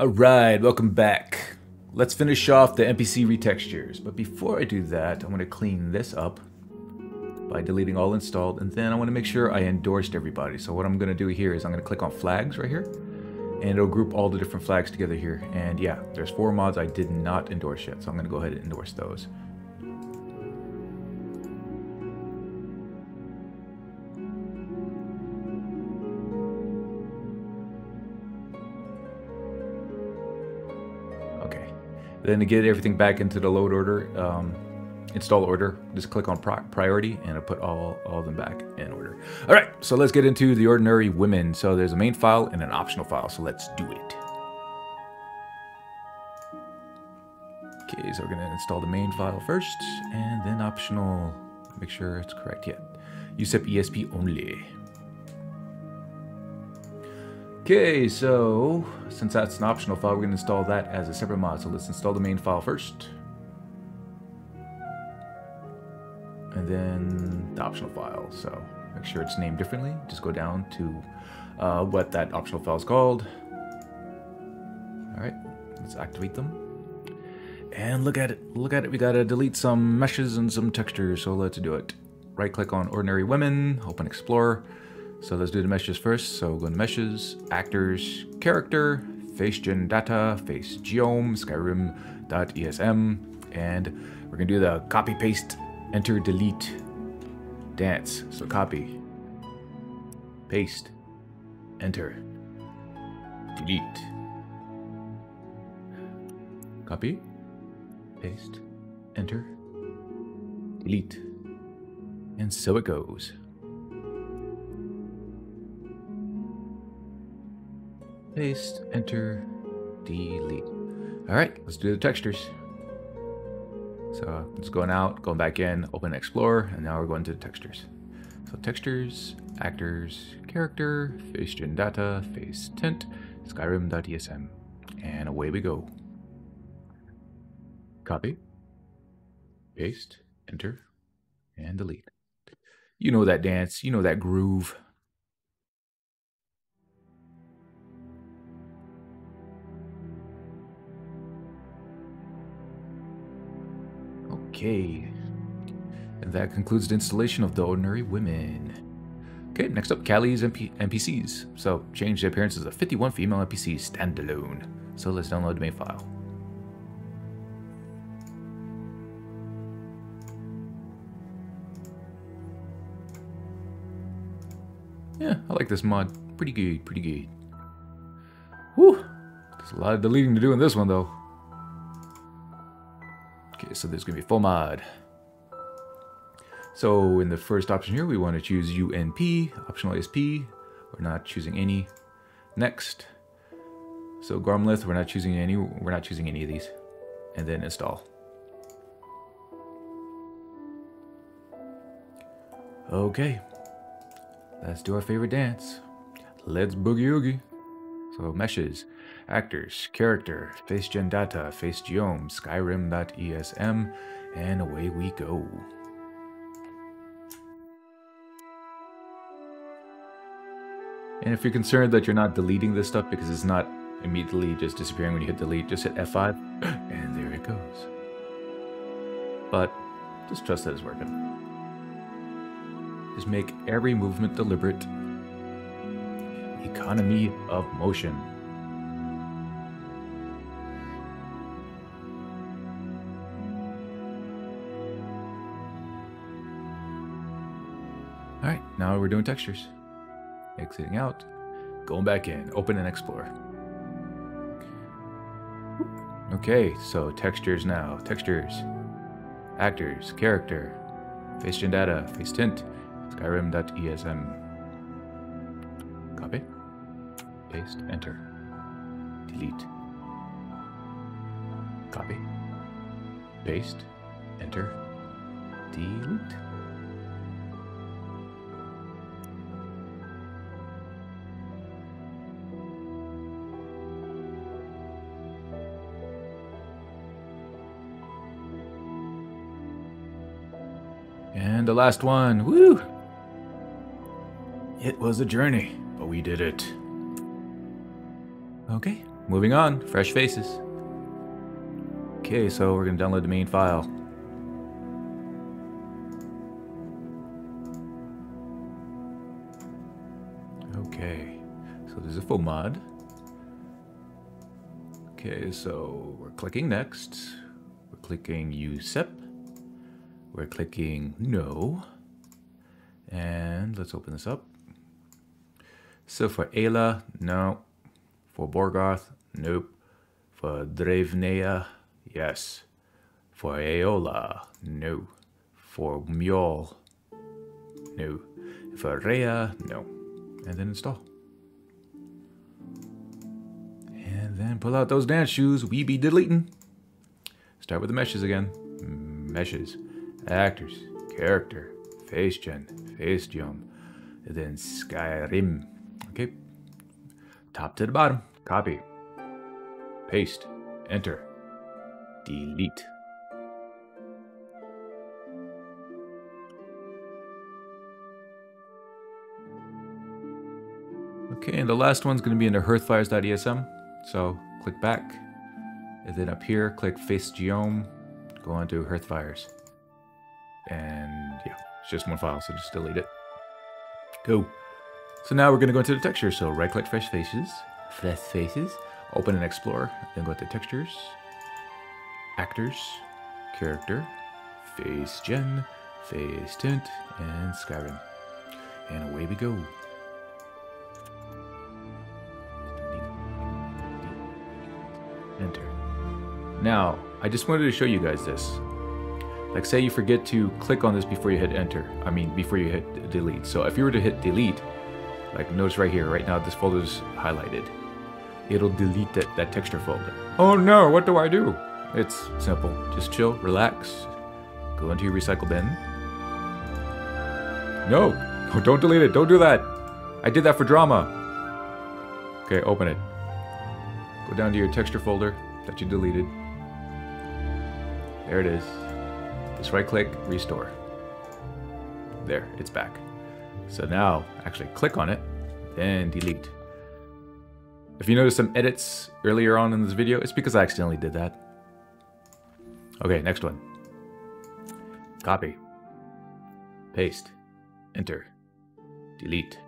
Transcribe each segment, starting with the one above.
Alright, welcome back. Let's finish off the NPC retextures. But before I do that, I want to clean this up by deleting all installed. And then I want to make sure I endorsed everybody. So what I'm going to do here is I'm going to click on flags right here. And it'll group all the different flags together here. And yeah, there's four mods I did not endorse yet. So I'm going to go ahead and endorse those. Then to get everything back into the load order, um, install order, just click on priority and it'll put all, all of them back in order. All right, so let's get into the ordinary women. So there's a main file and an optional file, so let's do it. Okay, so we're gonna install the main file first and then optional, make sure it's correct yet. USEP ESP only. Okay, so since that's an optional file, we're going to install that as a separate mod. So let's install the main file first. And then the optional file. So make sure it's named differently. Just go down to uh, what that optional file is called. All right, let's activate them. And look at it, look at it. We gotta delete some meshes and some textures, so let's do it. Right click on Ordinary Women, open Explorer. So let's do the meshes first. So go to meshes, actors, character, face gen data, face geom, skyrim.esm, and we're gonna do the copy paste, enter, delete, dance. So copy, paste, enter, delete, copy, paste, enter, delete, and so it goes. Paste, enter, delete. All right, let's do the textures. So it's going out, going back in, open Explorer, and now we're going to the textures. So textures, actors, character, face gen data, face tint, skyrim.esm, and away we go. Copy, paste, enter, and delete. You know that dance, you know that groove. Okay. And that concludes the installation of the Ordinary Women. Okay, next up, Callie's MP NPCs. So, change the appearances of 51 female NPCs standalone. So let's download the main file. Yeah, I like this mod. Pretty good, pretty good. Whew! There's a lot of deleting to do in this one, though. So there's going to be FOMOD. So in the first option here, we want to choose UNP, optional ASP. We're not choosing any. Next. So Gormlaith, we're not choosing any. We're not choosing any of these. And then install. Okay. Let's do our favorite dance. Let's boogie oogie. So meshes actors, character, face gen data, face geom, skyrim.esm, and away we go. And if you're concerned that you're not deleting this stuff because it's not immediately just disappearing when you hit delete, just hit F5 and there it goes. But just trust that it's working. Just make every movement deliberate. Economy of motion. Right, now we're doing textures. Exiting out, going back in, open and explore. Okay, so textures now. Textures, actors, character, face gen data, face tint, skyrim.esm. Copy, paste, enter, delete. Copy, paste, enter, delete. The last one. Woo! It was a journey, but we did it. Okay, moving on. Fresh faces. Okay, so we're to download the main file. Okay, so there's a FOMOD. Okay, so we're clicking next. We're clicking USEP. We're clicking no. And let's open this up. So for Aela, no. For Borgoth, nope. For Drevnea, yes. For Aola, no. For Mjol, no. For Ria, no. And then install. And then pull out those dance shoes. We be deleting. Start with the meshes again. Meshes. Actors. Character. Face gen. Face geom. And then Skyrim. Okay. Top to the bottom. Copy. Paste. Enter. Delete. Okay, and the last one's going to be in the hearthfires.esm. So click back, and then up here, click Face Geom, go on to Hearthfires. And yeah, it's just one file, so just delete it. Go. So now we're going to go into the texture. So right click Fresh Faces, Fresh Faces, open and explore, then go to Textures, Actors, Character, Face Gen, Face Tint, and Skyrim. And away we go. Enter. Now, I just wanted to show you guys this. Like say you forget to click on this before you hit enter. I mean, before you hit delete. So if you were to hit delete, like notice right here, right now this folder is highlighted. It'll delete that, that texture folder. Oh no, what do I do? It's simple. Just chill, relax, go into your recycle bin. No, oh, don't delete it, don't do that. I did that for drama. Okay, open it. Go down to your texture folder that you deleted. There it is. Just right click, restore. There, it's back. So now, actually click on it, then delete. If you notice some edits earlier on in this video, it's because I accidentally did that. Okay, next one. Copy. Paste. Enter. Delete.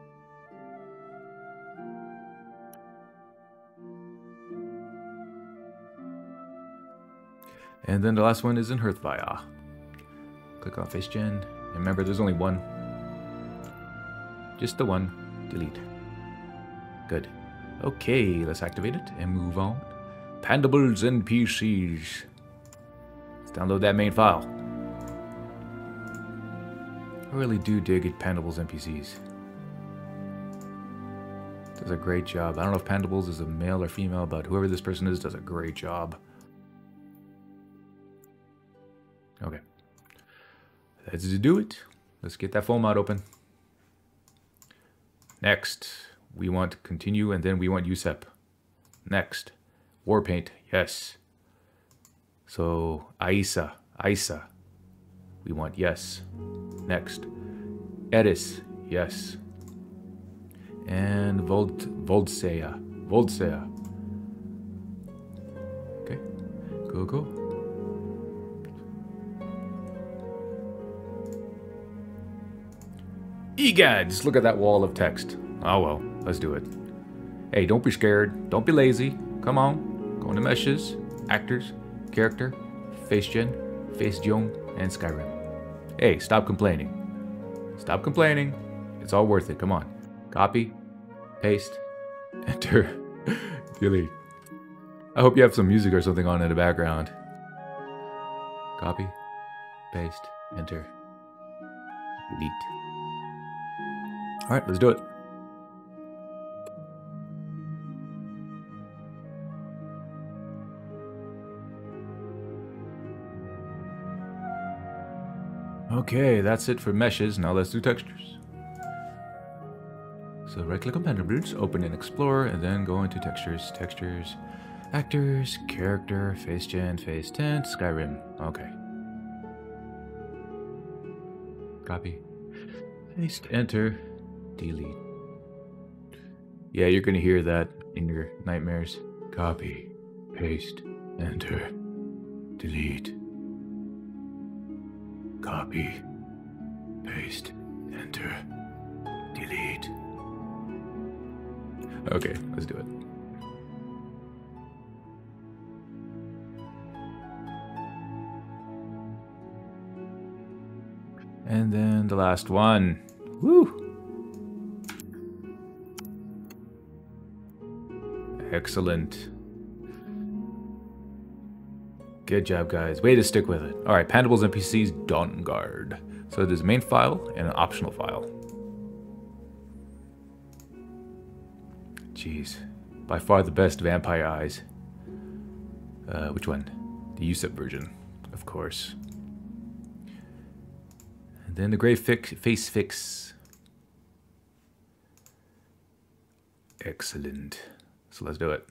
And then the last one is in Hearthfire. Click on Face Gen. And remember, there's only one. Just the one. Delete. Good. Okay, let's activate it and move on. Pandorable's NPCs. Let's download that main file. I really do dig at Pandorable's NPCs. Does a great job. I don't know if Pandables is a male or female, but whoever this person is does a great job. Let's do it. Let's get that FOMOD open. Next, we want continue and then we want USEP. Next, Warpaint, yes. So, Aisa, Aisa, we want yes. Next, Eris, yes. And Vold, Voldsea, Voldsea. Okay, go, go. Egad, just look at that wall of text. Oh well, let's do it. Hey, don't be scared. Don't be lazy. Come on. Go into meshes, actors, character, face gen, face geom, and Skyrim. Hey, stop complaining. Stop complaining. It's all worth it. Come on. Copy, paste, enter, delete. I hope you have some music or something on in the background. Copy, paste, enter, delete. All right, let's do it. Okay, that's it for meshes. Now let's do textures. So right click on Pandorable's, open in Explorer, and then go into textures, textures, actors, character, face gen, face tint, Skyrim. Okay. Copy. Paste, enter, delete. Yeah, you're gonna hear that in your nightmares. Copy. Paste. Enter. Delete. Copy. Paste. Enter. Delete. Okay, let's do it. And then the last one. Woo! Excellent. Good job, guys. Way to stick with it. All right, Pandorable's NPC's Dawn Guard. So there's a main file and an optional file. Jeez. By far the best Vampire Eyes. Uh, which one? The USEP version, of course. And then the Grey fix, Face Fix. Excellent. So let's do it.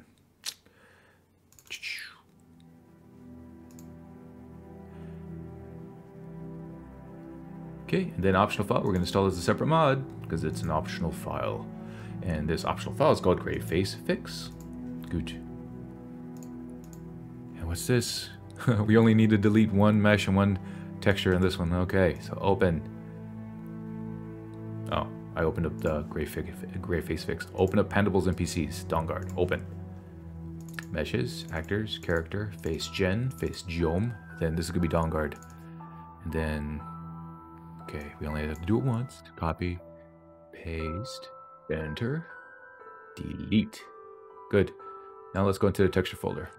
Okay, and then optional file, we're going to install as a separate mod because it's an optional file. And this optional file is called Grey Face Fix. Good. And what's this? we only need to delete one mesh and one texture in this one. Okay, so open. I opened up the Grey Face Fix. Open up Pandorable's NPCs. Dawnguard. Open. Meshes, actors, character, face gen, face geom. Then this is to be Dawnguard. And then, okay, we only have to do it once. Copy, paste, enter, delete. Good. Now let's go into the texture folder.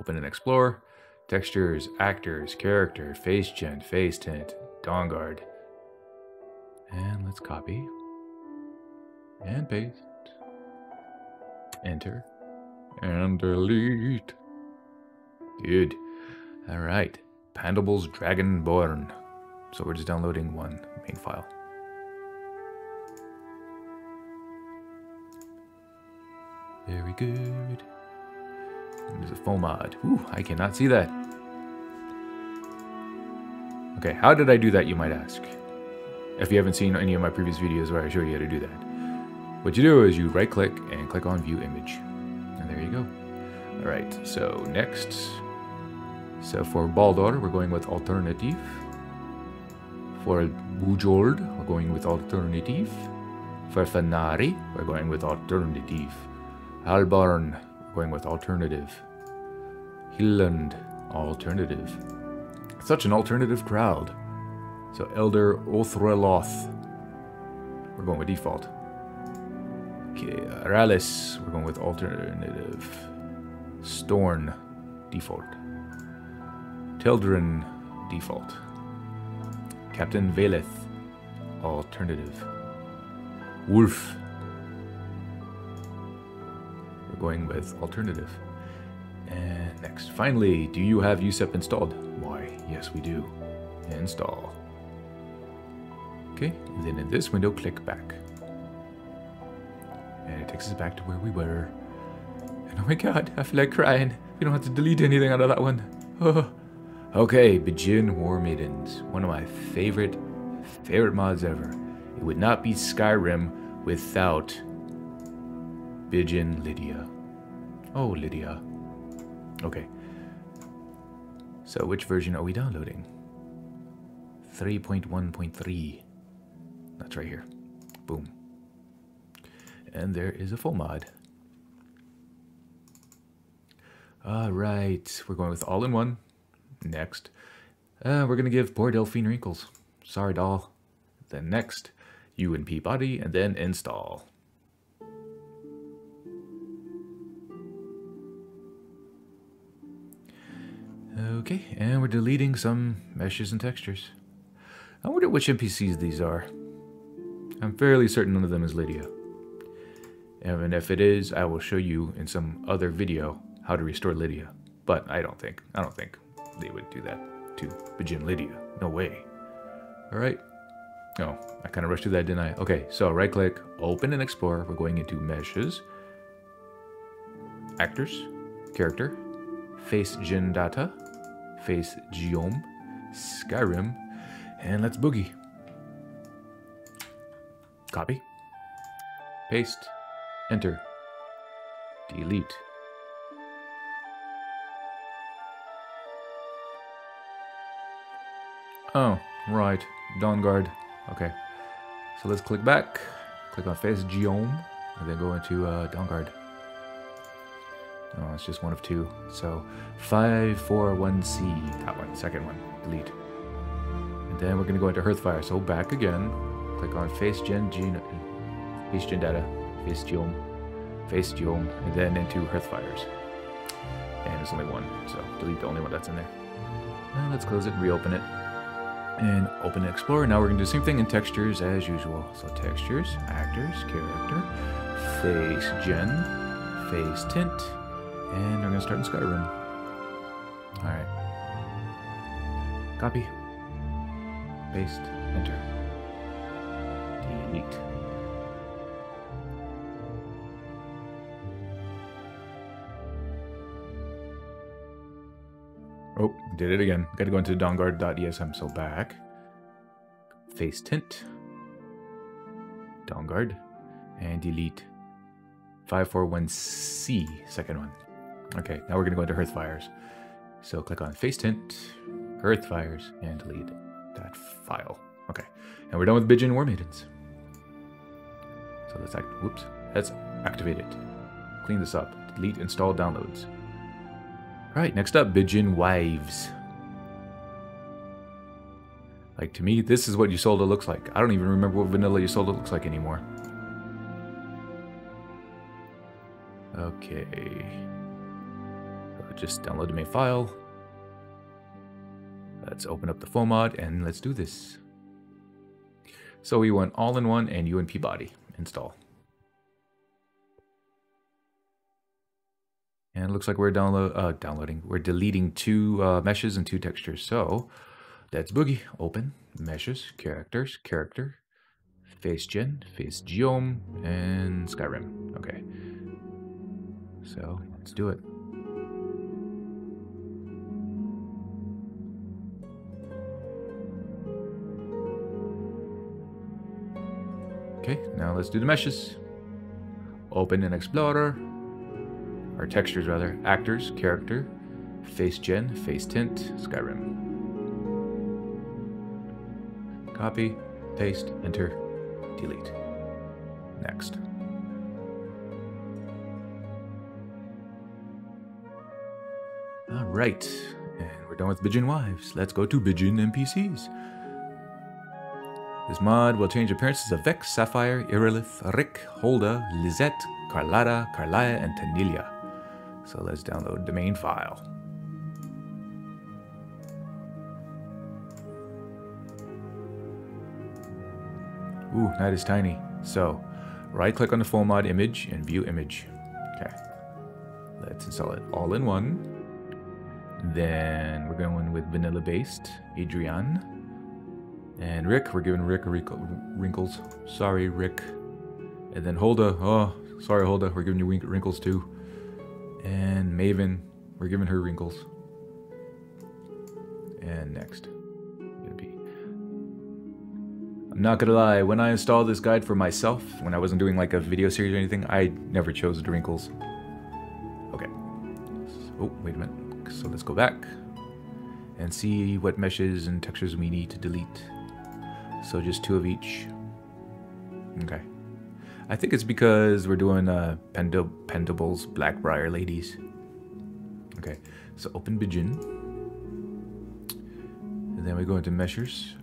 Open and explore. Textures, actors, character, face gen, face tint, Dawnguard. And let's copy and paste. Enter and delete. Good. All right. Pandorable's Dragonborn. So we're just downloading one main file. Very good. There's a FOMOD. Ooh, I cannot see that. Okay, how did I do that, you might ask? If you haven't seen any of my previous videos where I show you how to do that. What you do is you right click and click on view image. And there you go. Alright, so next. So for Baldur, we're going with alternative. For Bujold, we're going with alternative. For Fenari, we're going with alternative. Albarn, we're going with alternative. Hilland, alternative. Such an alternative crowd. So Elder Othreloth, we're going with default. Okay, Aralis, we're going with alternative. Storn, default. Teldrin, default. Captain Veleth. alternative. Wolf, we're going with alternative. And next, finally, do you have USEP installed? Why, yes we do. Install. Okay, then in this window, click back. And it takes us back to where we were. And oh my god, I feel like crying. We don't have to delete anything out of that one. Okay, Bijin War Maidens. One of my favorite, favorite mods ever. It would not be Skyrim without Bijin Lydia. Oh, Lydia. Okay. So which version are we downloading? 3.1.3. That's right here. Boom. And there is a FOMOD. Alright, we're going with all-in-one. Next. Uh, we're going to give poor Delphine wrinkles. Sorry, doll. Then next, UNP body, and then install. Okay, and we're deleting some meshes and textures. I wonder which NPCs these are. I'm fairly certain none of them is Lydia. And if it is, I will show you in some other video how to restore Lydia. But I don't think, I don't think they would do that to Bijin Lydia. No way. Alright. Oh, I kind of rushed through that, didn't I? Okay, so right click, open and explore. We're going into meshes, actors, character, face gen data, face geom, Skyrim, and let's boogie. Copy. Paste. Enter. Delete. Oh, right. Dawn Guard. Okay. So let's click back. Click on Face Geome. And then go into uh, Dawn Guard. Oh, it's just one of two. So 541C. That one, second one. Delete. And then we're going to go into Hearthfire. So back again. Click on Face Gen Gene. Face Gen Data. Face Geom. Face Geom. And then into Hearthfires. And there's only one. So delete the only one that's in there. And let's close it and reopen it and open Explorer. Now we're going to do the same thing in textures as usual. So textures, actors, character, face gen, face tint, and we're going to start in Skyrim. Alright. Copy. Paste. Enter. Oh, did it again. Got to go into dawnguard.esm. So back. Face tint. Dawnguard. And delete 541C, second one. Okay, now we're going to go into Hearthfires. So click on Face Tint, Hearthfires, and delete that file. Okay, and we're done with Bijin War Maidens. So let's act, whoops, let's activate it. Clean this up. Delete install downloads. Alright, next up, Bijin Wives. Like, to me, this is what Ysolda looks like. I don't even remember what vanilla Ysolda looks like anymore. Okay. Just download the main file. Let's open up the FOMOD and let's do this. So we want all-in-one and UNP body install. And it looks like we're download uh, downloading. We're deleting two uh, meshes and two textures. So that's Boogie. Open meshes, characters, character, face gen, face geom, and Skyrim. Okay. So let's do it. Okay, now let's do the meshes. Open an explorer, or textures rather, actors, character, face gen, face tint, Skyrim. Copy, paste, enter, delete. Next. All right, and we're done with Bijin Wives. Let's go to Bijin NPCs. This mod will change appearances of Vex, Sapphire, Irileth, Rick, Holda, Lizette, Carlotta, Carlia, and Tanilia. So let's download the main file. Ooh, that is tiny. So, right click on the FOMOD image and view image. Okay. Let's install it all in one. Then we're going with vanilla based Adrian. And Rick, we're giving Rick wrinkles. Sorry, Rick. And then Holda, oh, sorry, Holda, we're giving you wrinkles too. And Maven, we're giving her wrinkles. And next. I'm not gonna lie, when I installed this guide for myself, when I wasn't doing like a video series or anything, I never chose the wrinkles. Okay. Oh, wait a minute. So let's go back and see what meshes and textures we need to delete. So just two of each. Okay. I think it's because we're doing uh, Pend Pandorable's Blackbriar Ladies. Okay, so open Bijin. And then we go into Measures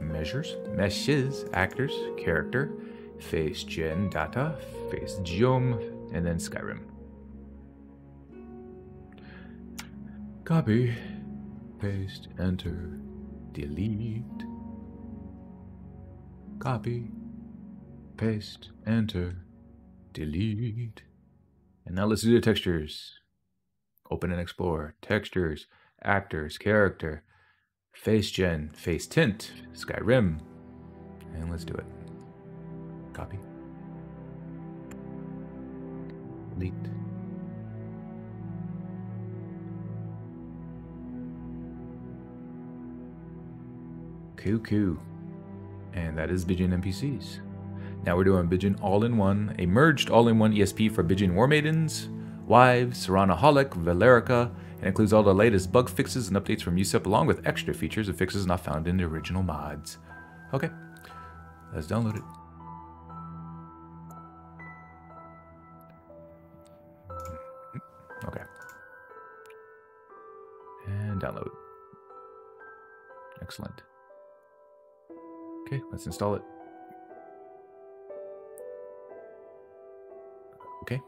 measures, meshes, actors, character, face gen data, face geom, and then Skyrim. Copy, paste, enter, delete. Copy, paste, enter, delete. And now let's do the textures. Open and explore. Textures, actors, character, Face Gen, Face Tint, Skyrim. And let's do it. Copy. Delete. Cuckoo. And that is Bijin NPCs. Now we're doing Bijin All-in-One, a merged all-in-one ESP for Bijin War Maidens, Wives, Serana Holic, Valerica, and includes all the latest bug fixes and updates from USEP along with extra features and fixes not found in the original mods. Okay, let's download it. Okay. And download. Excellent. Let's install it. Okay.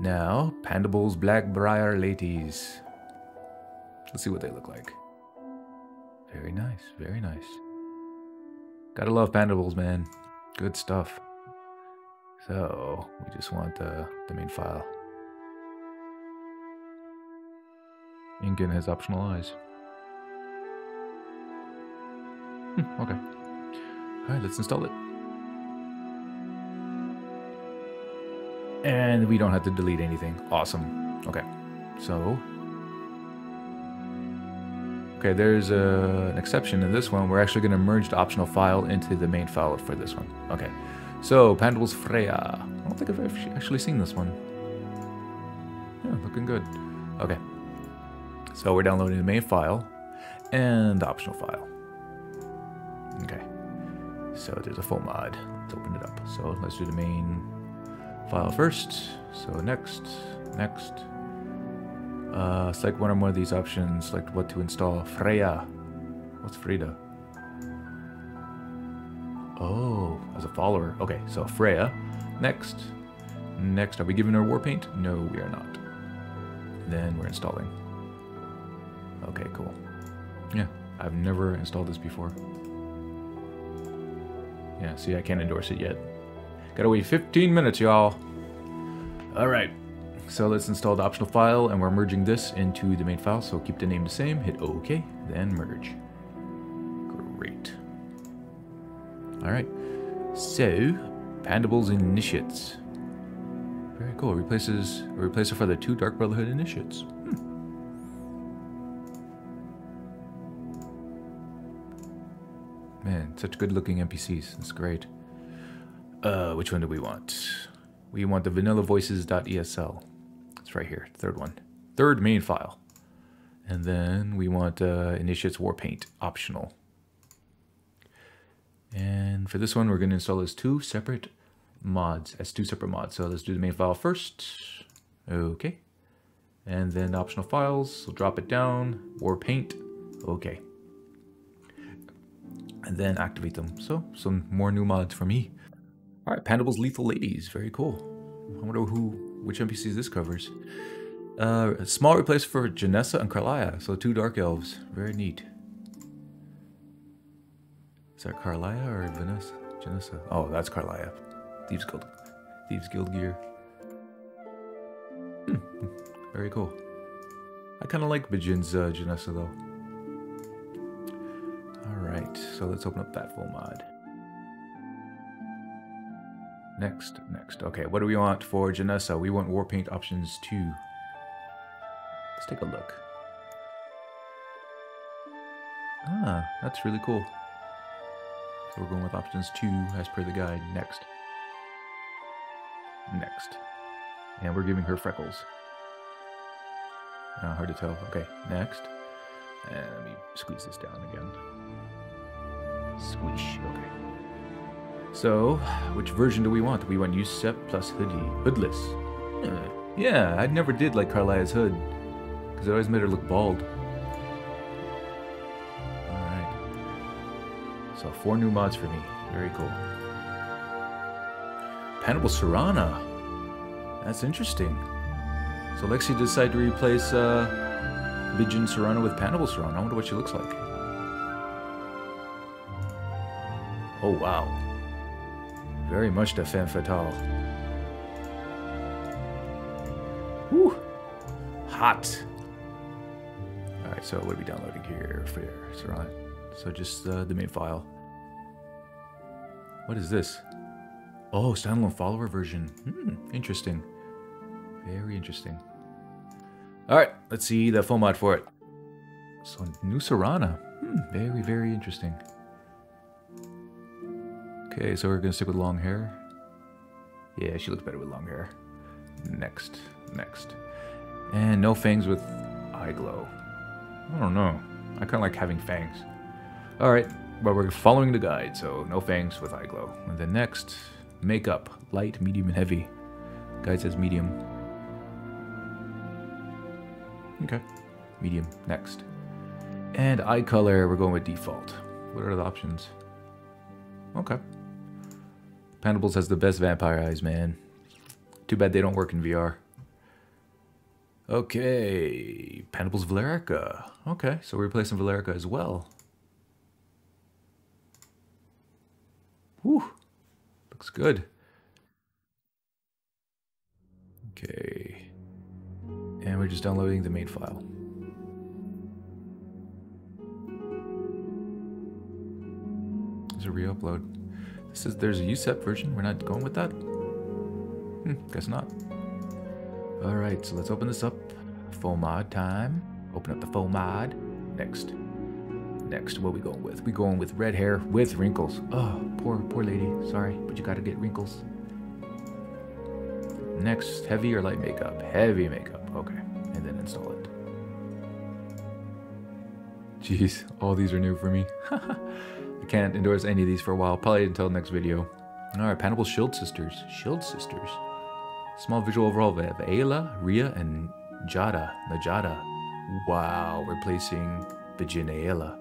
Now, Pandorable's Blackbriar Ladies. Let's see what they look like. Very nice, very nice. Gotta love Pandorable's, man. Good stuff. So, we just want the, the main file. Ingen has optional eyes. Hmm, okay. Alright, let's install it. And we don't have to delete anything. Awesome. Okay. So. Okay, there's a, an exception in this one. We're actually going to merge the optional file into the main file for this one. Okay. So, Pandorable's Freya. I don't think I've actually seen this one. Yeah, looking good. Okay. So we're downloading the main file and the optional file. So there's a FOMOD. Let's open it up. So let's do the main file first. So next, next. Uh, select one or more of these options. Select what to install. Freya. What's Frida? Oh, as a follower. Okay, so Freya. Next. Next, are we giving her war paint? No, we are not. Then we're installing. Okay, cool. Yeah, I've never installed this before. Yeah, see, I can't endorse it yet. Gotta wait 15 minutes, y'all. Alright, so let's install the optional file, and we're merging this into the main file, so keep the name the same, hit OK, then merge. Great. Alright, so, Pandorable's Initiates. Very cool, replaces a replacer for the two Dark Brotherhood Initiates. Such good looking NPCs. That's great. Uh, which one do we want? We want the vanillavoices.esl. It's right here, third one. Third main file. And then we want uh, Initiates Warpaint, optional. And for this one, we're going to install as two separate mods, as two separate mods. So let's do the main file first. Okay. And then optional files, we'll drop it down, Warpaint, okay and then activate them. So, some more new mods for me. All right, Pandorable's Lethal Ladies, very cool. I wonder who, which NPCs this covers. Uh, a small replace for Jenassa and Karliah, so two Dark Elves, very neat. Is that Karliah or Vanessa? Jenassa? Oh, that's Karliah. Thieves Guild, Thieves Guild gear. Hmm, very cool. I kind of like Bijin's uh, Jenassa though. Alright, so let's open up that FOMOD. Next, next. Okay, what do we want for Jenassa? We want Warpaint options 2. Let's take a look. Ah, that's really cool. So we're going with options 2 as per the guide. Next. Next. And we're giving her freckles. Uh, hard to tell. Okay, next. And let me squeeze this down again. Squish, okay. So, which version do we want? We want USEP plus hoodie. Hoodless. Uh, yeah, I never did like Karliah's hood. Because it always made her look bald. Alright. So, four new mods for me. Very cool. Pandorable Serana. That's interesting. So Lexy decided to replace uh, Bijin Serana with Pandorable Serana. I wonder what she looks like. Oh wow. Very much the femme fatale. Whew. Hot. Alright, so what are we downloading here for Serana? So just uh, the main file. What is this? Oh, standalone follower version. Hmm, interesting. Very interesting. Alright, let's see the FOMOD for it. So, new Serana. Hmm, very, very interesting. Okay, so we're gonna stick with long hair. Yeah, she looks better with long hair. Next, next. And no fangs with eye glow? I don't know. I kind of like having fangs. Alright, but we're following the guide, so no fangs with eye glow. And then next, makeup. Light, medium, and heavy. Guide says medium. Okay. Medium. Next. And eye color, we're going with default. What are the options? Okay. Panables has the best vampire eyes, man. Too bad they don't work in VR. Okay, Pandorable's Valerica. Okay, so we're replacing Valerica as well. Whew, looks good. Okay, and we're just downloading the main file. There's a re-upload. This is there's a USEP version. We're not going with that. Hmm, guess not. All right, so let's open this up. FOMOD time. Open up the FOMOD. Next. Next, what we going with? We going with red hair with wrinkles. Oh, poor, poor lady. Sorry, but you gotta get wrinkles. Next, heavy or light makeup? Heavy makeup. Okay, and then install it. Jeez, all these are new for me. Can't endorse any of these for a while. Probably until the next video. All right, Pandorable Shield Sisters. Shield Sisters. Small visual overall, we have Aela, Ria, and Jada. Njada. Wow, replacing Bijin Aela.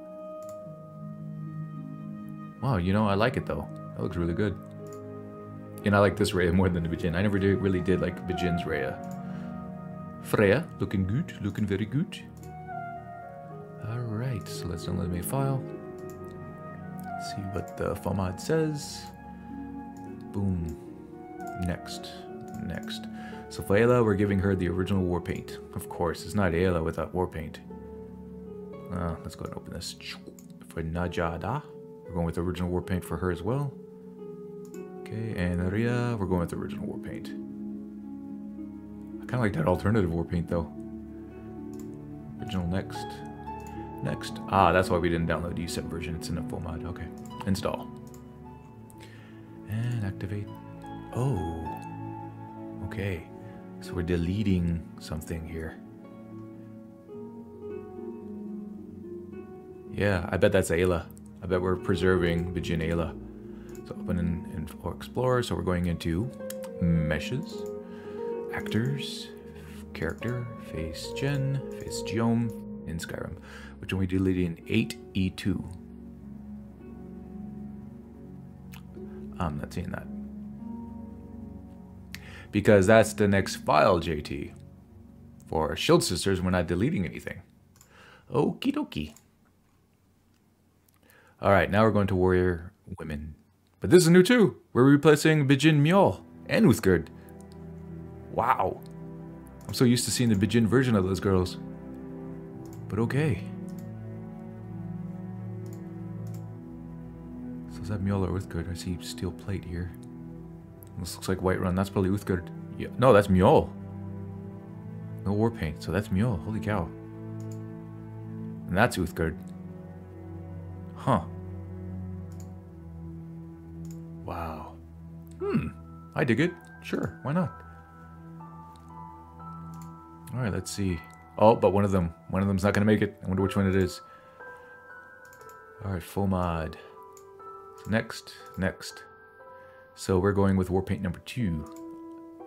Wow, you know, I like it though. That looks really good. And I like this Ria more than the Bijin. I never did, really did like Bijin's Ria. Freya, looking good, looking very good. Alright, so let's download my file. See what the FOMOD says. Boom. Next next. So for Aela, we're giving her the original war paint. Of course, it's not Aela without war paint. Uh, let's go and open this. For Njada, we're going with the original war paint for her as well. Okay, and Ria, we're going with the original war paint. I kind of like that alternative war paint though. Original next. Next. Ah, that's why we didn't download the USEP version. It's in a mod. Okay. Install. And activate. Oh. Okay, so we're deleting something here. Yeah, I bet that's Aela. I bet we're preserving Bijin Aela. So open in, in Explorer, so we're going into Meshes, Actors, Character, Face Gen, Face Geom in Skyrim, which we deleting 8E2. I'm not seeing that because that's the next file, JT. For Shield Sisters, we're not deleting anything. Okie dokie. All right, now we're going to Warrior Women. But this is new too. We're replacing Bijin Mjol and Uthgerd. Wow. I'm so used to seeing the Bijin version of those girls. But okay. So is that Mjol or Uthgerd? I see steel plate here. This looks like Whiterun. That's probably Uthgerd. Yeah. No, that's Mjol. No war paint, so that's Mjol. Holy cow. And that's Uthgerd. Huh. Wow. Hmm. I dig it. Sure, why not? Alright, let's see. Oh, but one of them. One of them's not going to make it. I wonder which one it is. Alright, FOMOD. Next, next. So we're going with war paint number two.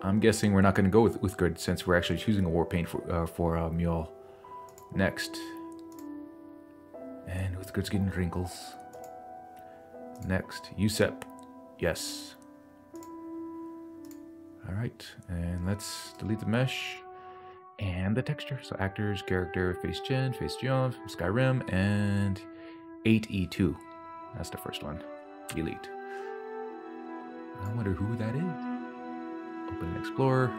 I'm guessing we're not going to go with Uthgerd since we're actually choosing a war paint for, uh, for uh, Mjol. Next. And Uthgerd's getting wrinkles. Next. USEP. Yes. Alright, and let's delete the mesh and the texture. So actors, character, face gen, face geom, Skyrim, and 8E2. That's the first one. Elite. I wonder who that is. Open and explore.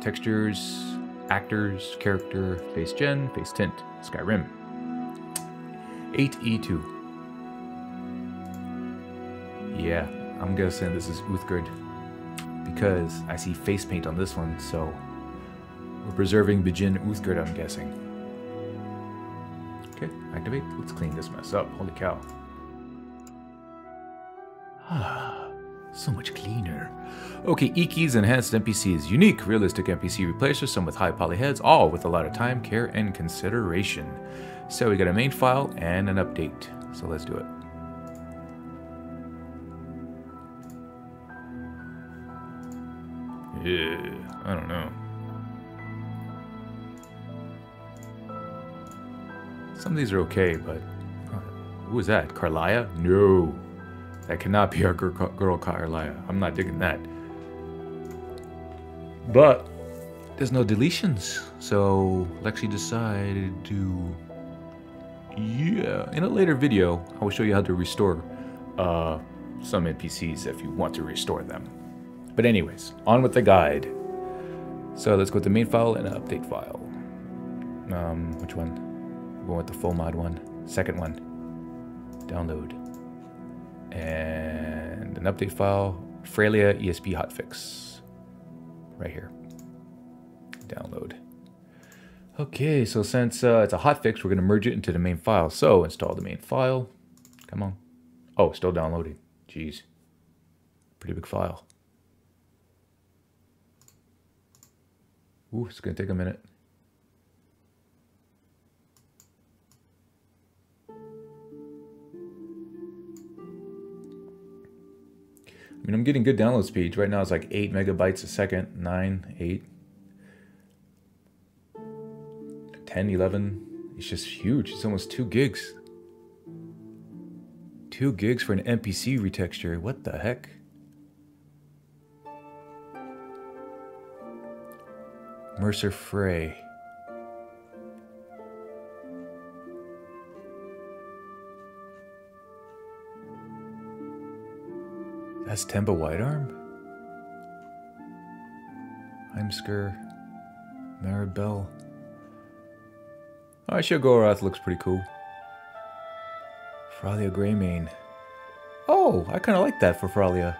Textures, actors, character, face gen, face tint, Skyrim. 8E2. Yeah, I'm guessing this is Uthgerd because I see face paint on this one, so we're preserving Bijin Uthgerd, I'm guessing. Okay, activate. Let's clean this mess up. Holy cow. Ah, So much cleaner. Okay, Iki's enhanced NPCs. Unique, realistic NPC replacers, some with high poly heads, all with a lot of time, care, and consideration. So we got a main file and an update. So let's do it. Yeah, I don't know. Some of these are okay, but uh, who is that? Carlia? No, that cannot be our girl, girl Carlia. I'm not digging that. But there's no deletions, so Lexy decided to. Yeah, in a later video, I will show you how to restore uh, some NPCs if you want to restore them. But anyways, on with the guide. So let's go to the main file and update file. Um, which one? Going with the full mod one. Second one. Download. And an update file. Fralia ESP hotfix. Right here. Download. Okay, so since uh, it's a hotfix, we're going to merge it into the main file. So install the main file. Come on. Oh, still downloading. Jeez. Pretty big file. Ooh, it's going to take a minute. Mean, I'm getting good download speeds. Right now it's like 8 megabytes a second, 9, 8, 10, 11. It's just huge. It's almost 2 gigs. 2 gigs for an NPC retexture. What the heck? Mercer Frey. That's Temba Wide-Arm? Heimskr. Maribel. Oh, Sheogorath looks pretty cool. Fralia Greymane. Oh, I kind of like that for Fralia.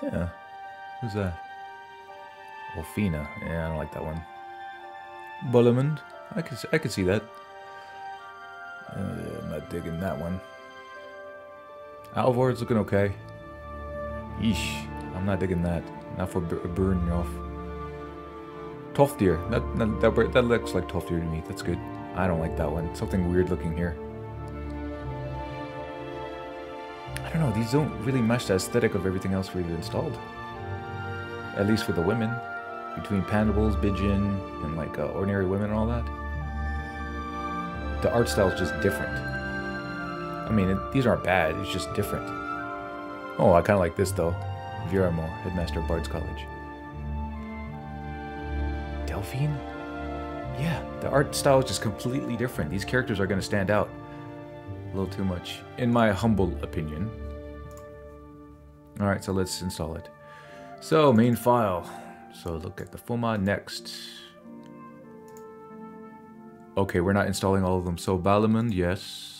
Yeah. Who's that? Wolfina. Yeah, I don't like that one. Balimund. I could I could see that. Uh, I'm not digging that one. Alvor's looking okay. Yeesh. I'm not digging that. Not for burning off. Tolfdir. That, that, that, that looks like Tolfdir to me. That's good. I don't like that one. Something weird looking here. I don't know. These don't really match the aesthetic of everything else we've installed. At least for the women between Pandorable's, Bijin, and like uh, Ordinary Women and all that. The art style is just different. I mean, it, these aren't bad, it's just different. Oh, I kind of like this though. Viarmo, Headmaster of Bard's College. Delphine? Yeah, the art style is just completely different. These characters are going to stand out a little too much, in my humble opinion. Alright, so let's install it. So, main file. So look at the FOMOD next. Okay, we're not installing all of them. So Balimund, yes.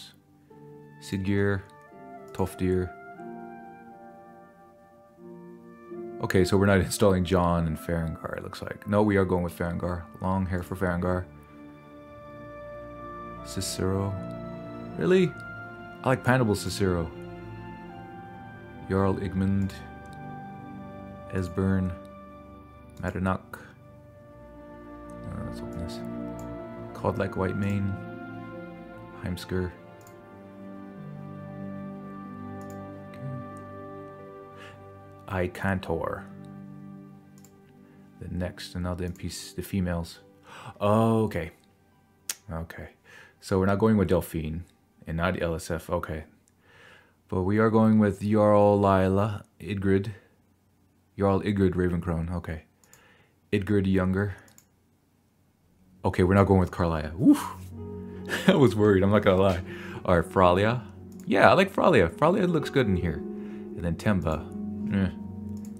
Siggeir, Tolfdir. Okay, so we're not installing John and Farengar, it looks like. No, we are going with Farengar. Long hair for Farengar. Cicero. Really? I like Panable Cicero. Jarl Igmund. Esbern. Madanach. Uh, let's open this. Kodlak Whitemane. Heimskr. Icantor. The next, another now the females. Oh, okay. Okay. So we're not going with Delphine and not LSF. Okay. But we are going with Jarl Laila, Idgrod. Jarl Idgrod Ravencrone. Okay. Idgrod Younger. Okay, we're not going with Carlia. Woo! I was worried, I'm not gonna lie. Alright, Fralia. Yeah, I like Fralia. Fralia looks good in here. And then Temba. Eh.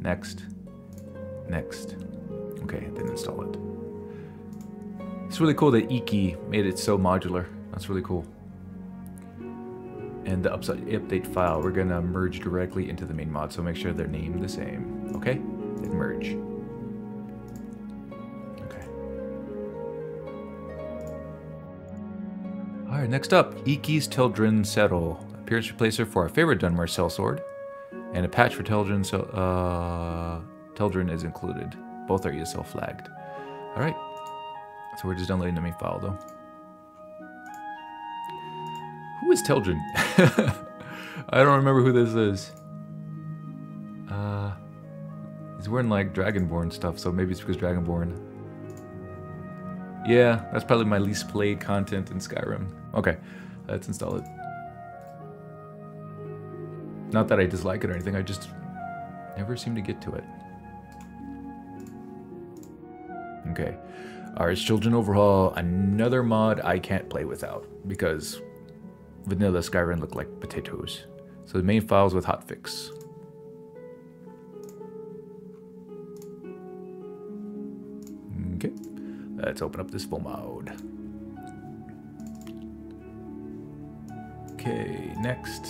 Next. Next. Okay, then install it. It's really cool that Iki made it so modular. That's really cool. And the update file, we're gonna merge directly into the main mod, so make sure they're named the same. Okay? Then merge. Okay. Alright, next up, Iki's Teldryn Sero. Appearance replacer for our favorite Dunmer Sellsword. And a patch for Teldryn, so, uh, Teldryn is included. Both are ESL flagged. All right. So we're just downloading the main file though. Who is Teldryn? I don't remember who this is. Uh, he's wearing like Dragonborn stuff, so maybe it's because Dragonborn. Yeah, that's probably my least played content in Skyrim. Okay, let's install it. Not that I dislike it or anything, I just never seem to get to it. Okay. Alright, Children Overhaul, another mod I can't play without, because vanilla Skyrim look like potatoes. So the main files with hotfix. Okay, let's open up this full mode. Okay, next,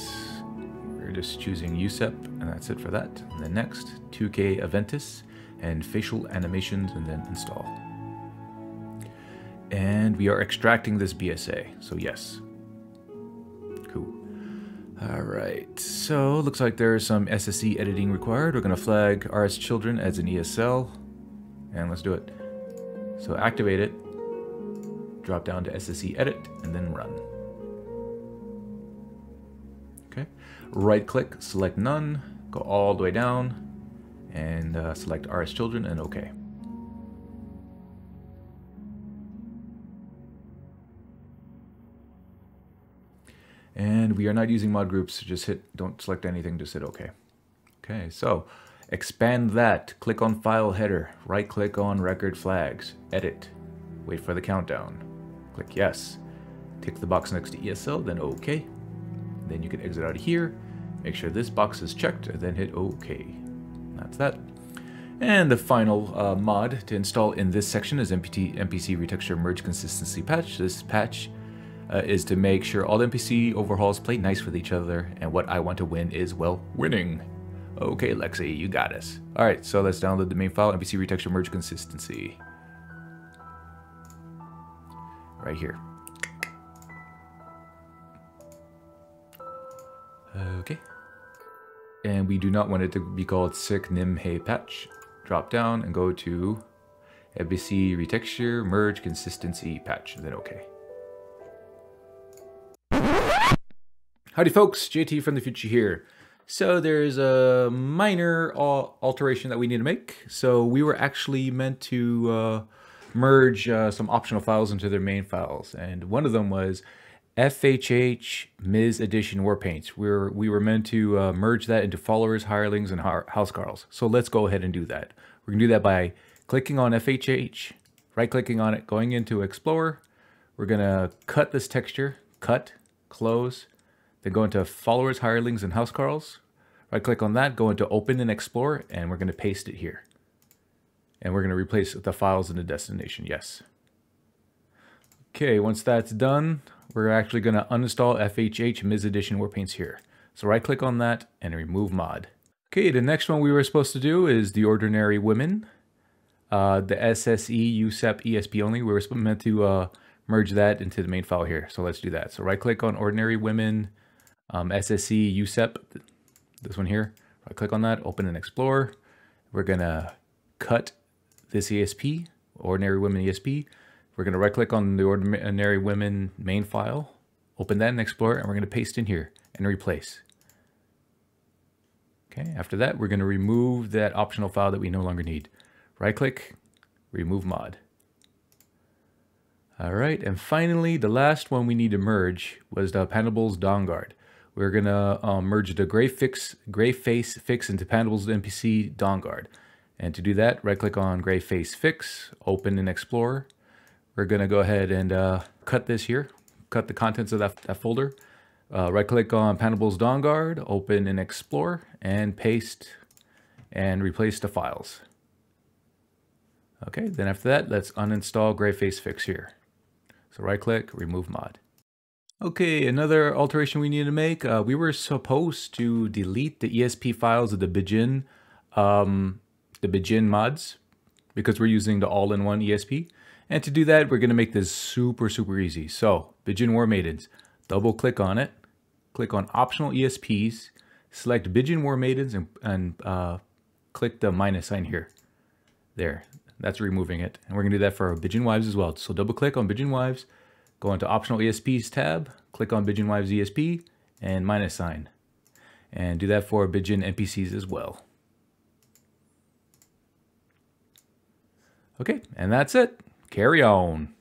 just choosing USEP, and that's it for that. And then next, 2K Aventus, and facial animations, and then install. And we are extracting this BSA, so yes. Cool. Alright, so looks like there's some SSE editing required. We're going to flag RS Children as an ESL, and let's do it. So activate it, drop down to SSE edit, and then run. Okay, right click, select none, go all the way down, and uh, select RS Children, and OK. And we are not using mod groups, just hit, don't select anything, just hit OK. Okay, so expand that, click on file header, right click on record flags, edit, wait for the countdown, click yes, tick the box next to ESL, then OK. Then you can exit out of here, make sure this box is checked, and then hit OK. That's that. And the final uh, mod to install in this section is MPT, NPC Retexture Merge Consistency Patch. This patch uh, is to make sure all the NPC overhauls play nice with each other, and what I want to win is, well, winning. Okay, Lexy, you got us. Alright, so let's download the main file, NPC Retexture Merge Consistency. Right here. Okay. And we do not want it to be called Sick Nim Hey Patch. Drop down and go to NPC Retexture Merge Consistency Patch, then OK. Howdy folks, JT from the future here. So there's a minor alteration that we need to make. So we were actually meant to uh, merge uh, some optional files into their main files. And one of them was FHH Ms. Edition Warpaints. We were, we were meant to uh, merge that into followers, hirelings, and housecarls. So let's go ahead and do that. We're going to do that by clicking on FHH, right-clicking on it, going into Explorer. We're going to cut this texture, cut, close, then go into followers, hirelings, and housecarls. Right click on that, go into open and explore, and we're going to paste it here. And we're going to replace the files in the destination, yes. Okay, once that's done, we're actually going to uninstall FHH Ms. Edition Warpaints here. So right click on that and remove mod. Okay, the next one we were supposed to do is the Ordinary Women. Uh, the SSE, USEP, ESP only. We were meant to uh, merge that into the main file here. So let's do that. So right click on Ordinary Women um, SSE USEP, this one here. Right click on that, open and explore. We're gonna cut this ESP, Ordinary Women ESP. We're gonna right click on the Ordinary Women main file, open that and explore, and we're gonna paste in here and replace. Okay, after that, we're gonna remove that optional file that we no longer need. Right click, remove mod. All right, and finally, the last one we need to merge was the Panables Dawnguard. We're gonna um, merge the gray fix, gray face fix into Panables NPC Dawnguard. And to do that, right click on gray face fix, open in Explorer. We're gonna go ahead and uh, cut this here, cut the contents of that, that folder. Uh, right click on Panables Dawnguard, open in Explorer, and paste and replace the files. Okay, then after that, let's uninstall Grayface Fix here. So right click, remove mod. Okay, another alteration we need to make. Uh, we were supposed to delete the ESP files of the Bijin, um, the Bijin mods, because we're using the all-in-one ESP. And to do that, we're going to make this super, super easy. So, Bijin War Maidens, double click on it, click on optional ESPs, select Bijin War Maidens and, and uh, click the minus sign here. There, that's removing it. And we're gonna do that for our Bijin Wives as well. So double click on Bijin Wives, go into Optional ESPs tab, click on Bijin Wives ESP, and minus sign. And do that for Bijin NPCs as well. Okay, and that's it. Carry on.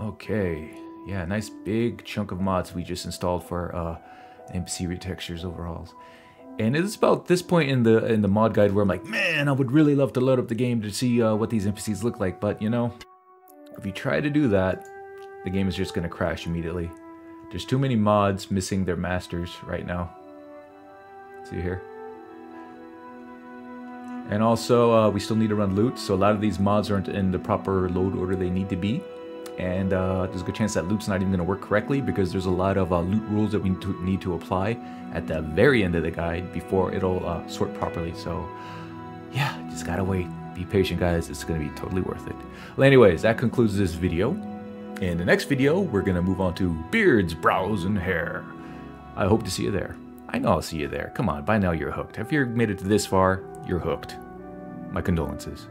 Okay, yeah, nice big chunk of mods we just installed for uh, NPC retextures overhauls. And it's about this point in the in the mod guide where I'm like, man, I would really love to load up the game to see uh, what these NPCs look like. But you know, if you try to do that, the game is just gonna crash immediately. There's too many mods missing their masters right now. See here. And also, uh, we still need to run loot, so a lot of these mods aren't in the proper load order they need to be. And uh, there's a good chance that loot's not even going to work correctly because there's a lot of uh, loot rules that we need to, need to, apply at the very end of the guide before it'll uh, sort properly. So, yeah, just gotta wait. Be patient, guys. It's going to be totally worth it. Well, anyways, that concludes this video. In the next video, we're going to move on to beards, brows, and hair. I hope to see you there. I know I'll see you there. Come on, by now you're hooked. If you've made it this far, you're hooked. My condolences.